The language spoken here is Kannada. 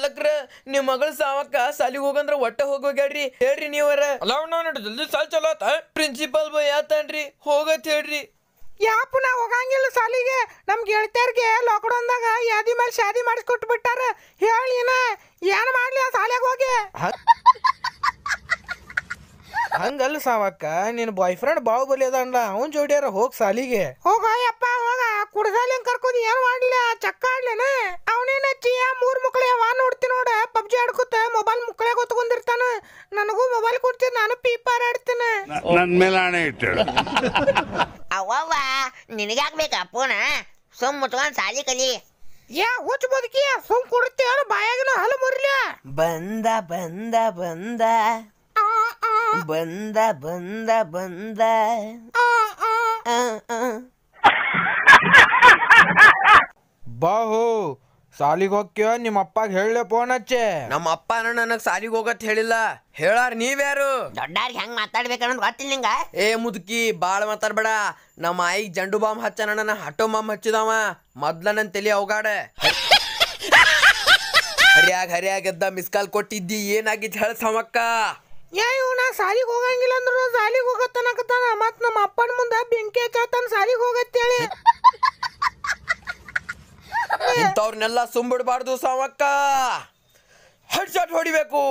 ಮಾಲಕ್ರ ನಿಮ್ ಮಗಳ ಸಾವಕ್ಕ ಸಾಲಿಗೆ ಹೋಗಂದ್ರ ಒಟ್ಟ ಹೋಗೋಗ್ಯಾಡ್ರಿ ಹೇಳ್ರಿ ನೀವರ. ಜಲ್ದಿ ಸಾಲ್ ಚಲೋ ಆತ. ಪ್ರಿನ್ಸಿಪಲ್ ಬೈ ಆತನ್ರಿ. ಹೋಗತ್ ಹೇಳ್ರಿ. ಯಾಪ ನಾ ಹೋಗಂಗಿಲ್ಲ ಸಾಲಿಗೆ. ನಮ್ ಗೆಳತಿಯರ್ಗೆ ಲಾಕ್ಡೌನ್ದಾಗ ಯಾದಿ ಮೇಲೆ ಶಾದಿ ಮಾಡಿಸ್ಕೊಟ್ಟು ಬಿಟ್ಟಾರ. ಹೇಳಿ ಏನ ಏನ್ ಮಾಡ್ಲಿ ಆ ಸಾಲಿಗೆ ಹೋಗಿ? ಹಂಗಲ್ಲ ಸಾವಕ್ಕ ನಿನ್ನ ಬಾಯ್ ಫ್ರೆಂಡ್ ಬಾಹುಬಲಿ ಅದಾನ್ಲ ಅವನ್ ಜೋಡಿಯಾರ ಹೋಗ್ ಸಾಲಿಗೆ? ಹೋಗ ಯಪ್ಪ ಹೋಗ. ಕುಡ್ಸಾಲಿ ಕರ್ಕೊಂಡು ಏನ್ ಮಾಡ್ಲಿ? ಚಕ್ಕ ಆಡ್ಲೇನ? ಆಡ್ಕೊತ ಮೊಬೈಲ್ ಮುಕ್ಕಳೆ ಗೊತ್ಕೊಂಡಿರ್ತಾನ ನನಗೂ ಮೊಬೈಲ್ ಕೊಡ್ತೀನಿ ನಾನು ಪೀಪಾರ್ ಆಡ್ತೇನೆ. ನನ್ ಮೇಲೆ ಹಣೆ ಇಟ್ಟು ಅವ್ವ ನಿನಗ್ಯಾಕ್ ಬೇಕಾ ಫೋನ ಸುಮ್ ಮುಟ್ಕೊಂಡ್ ಸಾಲಿ ಕಲಿ. ಯಾ ಹುಚ್ಚ ಬದುಕಿ ಸುಮ್ ಕೊಡ್ತೀಯ ಬಾಯಾಗಿನ ಹಲ ಮುರ್ಲಿ ಬಂದ ಬಂದ ಬಂದ. ಬಂದ ಬಂದ ಬಂದ. ಆ, ಆ. ಬಾಹು ಸಾಲಿಗೆ ಹೋಗ್ಯ ನಿಮ್ಮ ಅಪ್ಪಗೆ ಹೇಳಲೆ ಫೋನ್ ಹಚ್ಚೆ. ನಮ್ಮ ಅಪ್ಪನ ನನಗೆ ಸಾಲಿಗೆ ಹೋಗತ್ ಹೇಳಿಲ್ಲ. ಹೇಳಾರ ನೀವ್ಯಾರು? ದೊಡ್ಡಾರ್ಗೆ ಹೆಂಗ್ ಮಾತಾಡ್ಬೇಕನ್ನೋದು ಗೊತ್ತಿಲ್ಲ ನಿಂಗ? ಏ ಮುದುಕಿ ಬಾಳ ಮಾತಾಡ್ಬೇಡ. ನಮ್ಮ ಆಯ್ ಜಂಡು ಬಾಂಬ್ ಹಚ್ಚನ ನನ್ನ ಹಟೋ ಬಾಂಬ್ ಹಚ್ಚಿದವ. ಮೊದ್ಲ ನನ್ನ ತಲೆ ಅವಗಾಡ. ಹರಿಯಾಗ ಹರಿಯಾಗ ಎದ್ದ ಮಿಸ್ ಕಾಲ್ ಕೊಟ್ಟಿದ್ದಿ ಏನಾಗಿತ್ತು ಹೇಳ ಸಮಕ್ಕ? ಯಾ ಇವ್ನ ಸಾಲಿಗೆ ಹೋಗಂಗಿಲ್ಲ ಅಂದ್ರು ಸಾಲಿಗೆ ಹೋಗತ್ತನಕತ್ತಾನ ಮತ್ ನಮ್ಮ ಅಪ್ಪನ ಮುಂದೆ ಬೆಂಕಿ ಹಚ್ಚತ್ತಾನ ಸಾಲಿಗೆ ಹೋಗತ್ತೇಳಿ. ಇಂಥವ್ರನ್ನೆಲ್ಲ ಸುಂಬಿಡ್ಬಾರ್ದು ಸಾವಕ್ಕ. ಹೆಡ್ ಶಾಟ್ ಹೊಡಿಬೇಕು.